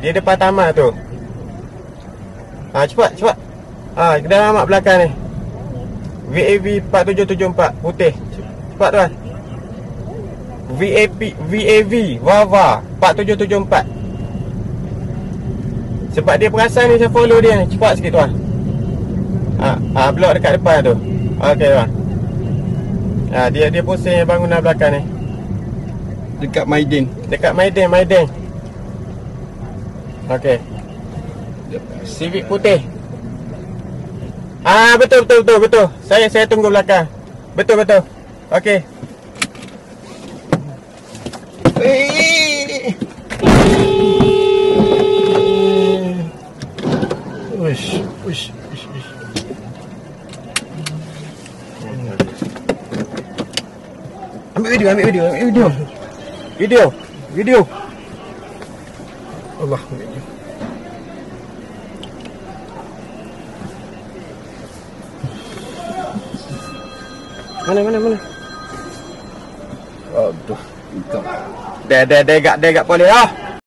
Dia depan tamat tu. Ha, cepat, cepat. Ha, kedai mamak belakang ni. VAV 4774 putih. Cepat tuan. VAP VAV Vava 4774. Sebab dia perasan ni saya follow dia ni. Cepat sikit tuan. Ha, ha blok dekat depan tu. Okey tuan. Ha, dia dia pusing bangunan belakang ni. Dekat Maidin. Dekat Maiden, Maiden. Okey. Civic putih. Ah betul betul betul betul. Saya saya tunggu belakang. Betul betul. Okey. Ambil video, ambil video, ambil video. Video. Video. Allah. Mana mana mana. Aduh. Hitam. Dah dah dah gak dah gak boleh ah.